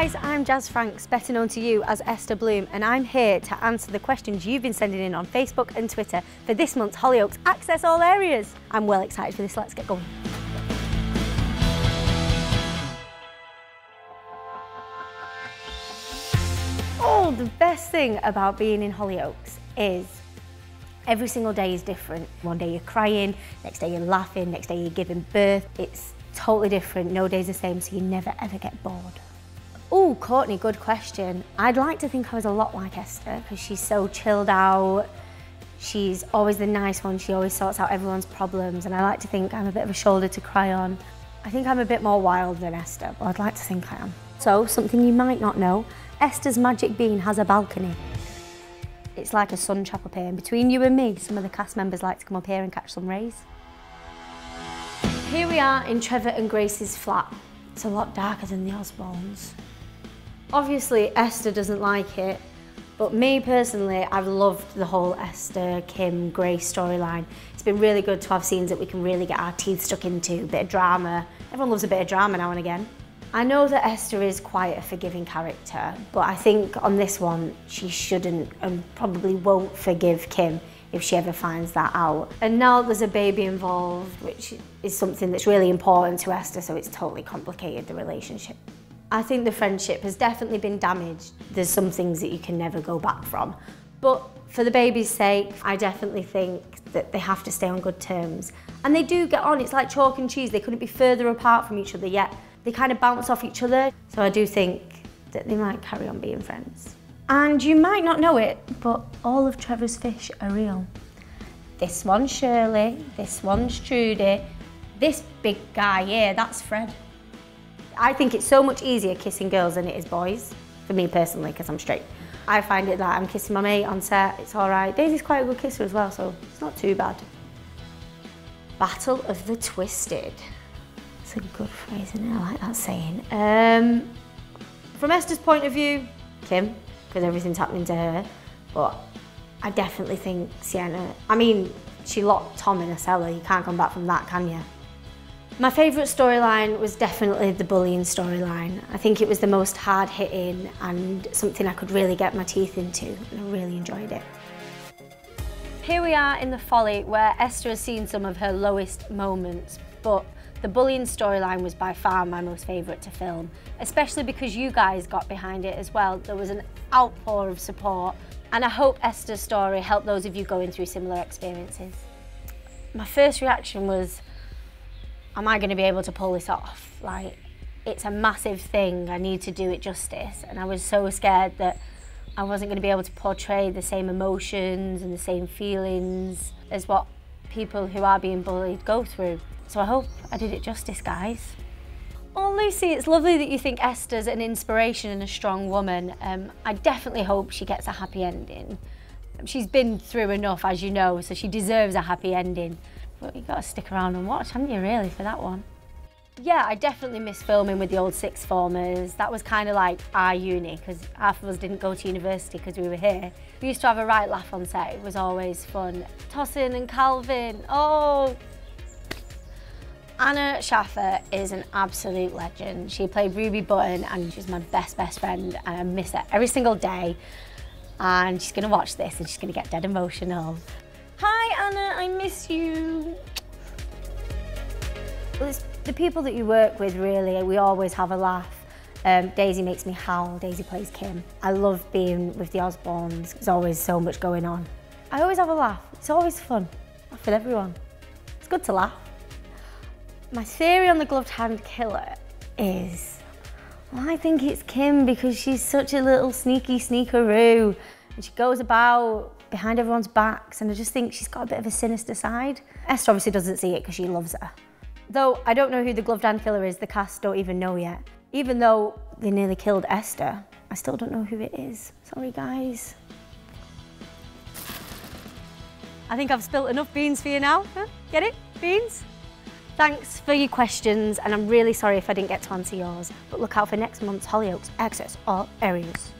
guys, I'm Jazz Franks, better known to you as Esther Bloom, and I'm here to answer the questions you've been sending in on Facebook and Twitter for this month's Hollyoaks Access All Areas. I'm well excited for this, let's get going. Oh, the best thing about being in Hollyoaks is every single day is different. One day you're crying, next day you're laughing, next day you're giving birth. It's totally different, no day's the same, so you never ever get bored. Oh, Courtney, good question. I'd like to think I was a lot like Esther because she's so chilled out. She's always the nice one. She always sorts out everyone's problems. And I like to think I'm a bit of a shoulder to cry on. I think I'm a bit more wild than Esther, but I'd like to think I am. So, something you might not know, Esther's Magic Bean has a balcony. It's like a sun trap up here. And between you and me, some of the cast members like to come up here and catch some rays. Here we are in Trevor and Grace's flat. It's a lot darker than the Osbournes. Obviously, Esther doesn't like it, but me personally, I've loved the whole Esther, Kim, Grace storyline. It's been really good to have scenes that we can really get our teeth stuck into, a bit of drama. Everyone loves a bit of drama now and again. I know that Esther is quite a forgiving character, but I think on this one, she shouldn't and probably won't forgive Kim if she ever finds that out. And now there's a baby involved, which is something that's really important to Esther, so it's totally complicated the relationship. I think the friendship has definitely been damaged. There's some things that you can never go back from. But for the baby's sake, I definitely think that they have to stay on good terms. And they do get on, it's like chalk and cheese. They couldn't be further apart from each other yet. They kind of bounce off each other. So I do think that they might carry on being friends. And you might not know it, but all of Trevor's fish are real. This one's Shirley, this one's Trudy, this big guy here, that's Fred. I think it's so much easier kissing girls than it is boys, for me personally, because I'm straight. I find it that I'm kissing my mate on set, it's all right. Daisy's quite a good kisser as well, so it's not too bad. Battle of the Twisted. It's a good phrase, isn't it? I like that saying. Um, from Esther's point of view, Kim, because everything's happening to her, but I definitely think Sienna, I mean, she locked Tom in a cellar, you can't come back from that, can you? My favourite storyline was definitely the bullying storyline. I think it was the most hard-hitting and something I could really get my teeth into, and I really enjoyed it. Here we are in the folly where Esther has seen some of her lowest moments, but the bullying storyline was by far my most favourite to film, especially because you guys got behind it as well. There was an outpour of support, and I hope Esther's story helped those of you going through similar experiences. My first reaction was, am I going to be able to pull this off? Like, it's a massive thing. I need to do it justice. And I was so scared that I wasn't going to be able to portray the same emotions and the same feelings as what people who are being bullied go through. So I hope I did it justice, guys. Oh, Lucy, it's lovely that you think Esther's an inspiration and a strong woman. Um, I definitely hope she gets a happy ending. She's been through enough, as you know, so she deserves a happy ending. But you've got to stick around and watch, haven't you, really, for that one? Yeah, I definitely miss filming with the old six formers. That was kind of like our uni, because half of us didn't go to university because we were here. We used to have a right laugh on set. It was always fun. Tosin and Calvin, oh. Anna Shaffer is an absolute legend. She played Ruby Button and she's my best, best friend and I miss her every single day. And she's gonna watch this and she's gonna get dead emotional. Hi, Anna, I miss you. Well, it's the people that you work with, really, we always have a laugh. Um, Daisy makes me howl, Daisy plays Kim. I love being with the Osbournes, there's always so much going on. I always have a laugh, it's always fun, laugh with everyone. It's good to laugh. My theory on the gloved hand killer is, well, I think it's Kim because she's such a little sneaky sneakeroo and she goes about behind everyone's backs and I just think she's got a bit of a sinister side. Esther obviously doesn't see it because she loves her. Though I don't know who the gloved hand killer is, the cast don't even know yet. Even though they nearly killed Esther, I still don't know who it is. Sorry guys. I think I've spilt enough beans for you now. Huh? Get it? Beans? Thanks for your questions and I'm really sorry if I didn't get to answer yours. But look out for next month's Hollyoaks Access All Areas.